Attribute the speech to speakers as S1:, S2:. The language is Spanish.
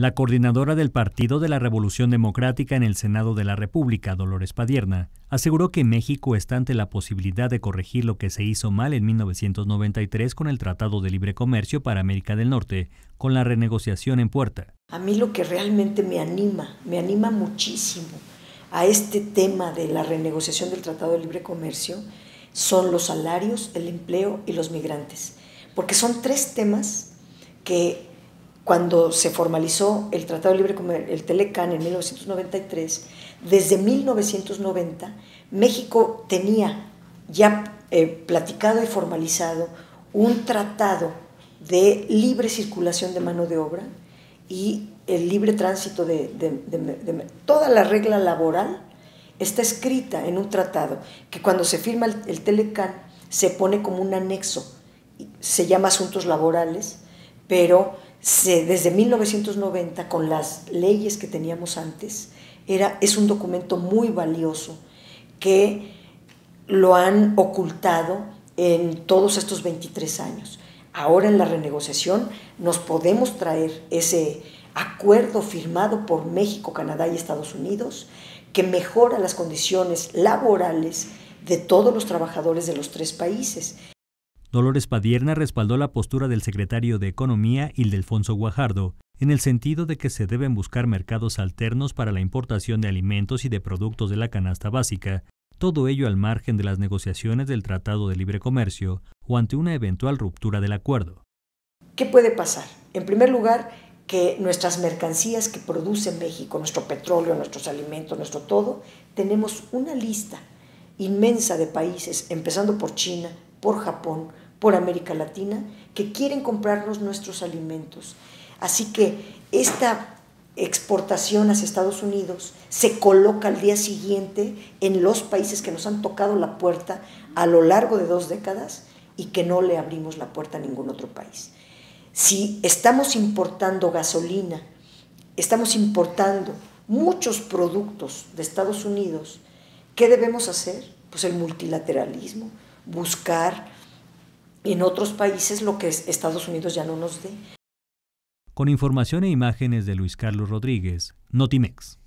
S1: La coordinadora del Partido de la Revolución Democrática en el Senado de la República, Dolores Padierna, aseguró que México está ante la posibilidad de corregir lo que se hizo mal en 1993 con el Tratado de Libre Comercio para América del Norte, con la renegociación en puerta.
S2: A mí lo que realmente me anima, me anima muchísimo a este tema de la renegociación del Tratado de Libre Comercio, son los salarios, el empleo y los migrantes, porque son tres temas que cuando se formalizó el Tratado Libre Comercio, el Telecan en 1993, desde 1990 México tenía ya eh, platicado y formalizado un tratado de libre circulación de mano de obra y el libre tránsito de, de toda la regla laboral está escrita en un tratado que cuando se firma el, el Telecan se pone como un anexo, se llama asuntos laborales, pero desde 1990, con las leyes que teníamos antes, era, es un documento muy valioso que lo han ocultado en todos estos 23 años. Ahora en la renegociación nos podemos traer ese acuerdo firmado por México, Canadá y Estados Unidos que mejora las condiciones laborales de todos los trabajadores de los tres países.
S1: Dolores Padierna respaldó la postura del secretario de Economía, Ildefonso Guajardo, en el sentido de que se deben buscar mercados alternos para la importación de alimentos y de productos de la canasta básica, todo ello al margen de las negociaciones del Tratado de Libre Comercio o ante una eventual ruptura del acuerdo.
S2: ¿Qué puede pasar? En primer lugar, que nuestras mercancías que produce México, nuestro petróleo, nuestros alimentos, nuestro todo, tenemos una lista inmensa de países, empezando por China, por Japón, por América Latina, que quieren comprarnos nuestros alimentos. Así que esta exportación hacia Estados Unidos se coloca al día siguiente en los países que nos han tocado la puerta a lo largo de dos décadas y que no le abrimos la puerta a ningún otro país. Si estamos importando gasolina, estamos importando muchos productos de Estados Unidos, ¿qué debemos hacer? Pues el multilateralismo, buscar en otros países lo que Estados Unidos ya no nos dé.
S1: Con información e imágenes de Luis Carlos Rodríguez, Notimex.